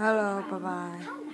Hello, bye bye.